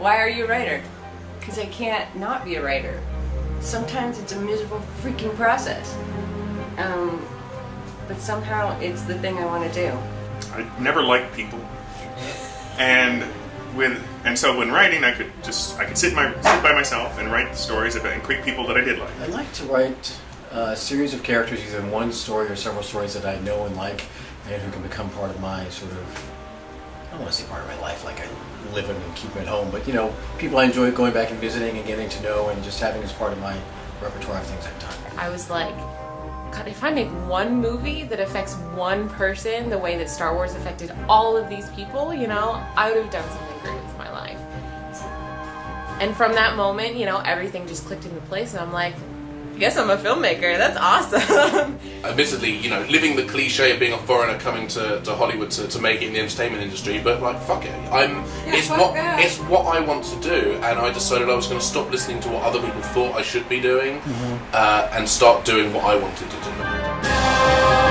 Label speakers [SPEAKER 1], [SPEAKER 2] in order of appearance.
[SPEAKER 1] Why are you a writer? Because I can't not be a writer. Sometimes it's a miserable freaking process. Um, but somehow it's the thing I want to do.
[SPEAKER 2] I never liked people, and with and so when writing, I could just I could sit my sit by myself and write stories about and create people that I did like.
[SPEAKER 3] I like to write a series of characters, either in one story or several stories that I know and like, and who can become part of my sort of. I don't want to say part of my life, like I live in and keep them at home, but you know, people I enjoy going back and visiting and getting to know and just having as part of my repertoire of things I've done.
[SPEAKER 4] I was like, God, if I make one movie that affects one person the way that Star Wars affected all of these people, you know, I would have done something great with my life. And from that moment, you know, everything just clicked into place, and I'm like, guess I'm a filmmaker. That's awesome.
[SPEAKER 5] admittedly, you know, living the cliche of being a foreigner coming to, to Hollywood to, to make it in the entertainment industry, but like, fuck it. I'm, it's
[SPEAKER 1] fuck
[SPEAKER 5] what
[SPEAKER 1] that.
[SPEAKER 5] it's what I want to do, and I decided I was going to stop listening to what other people thought I should be doing, uh, and start doing what I wanted to do.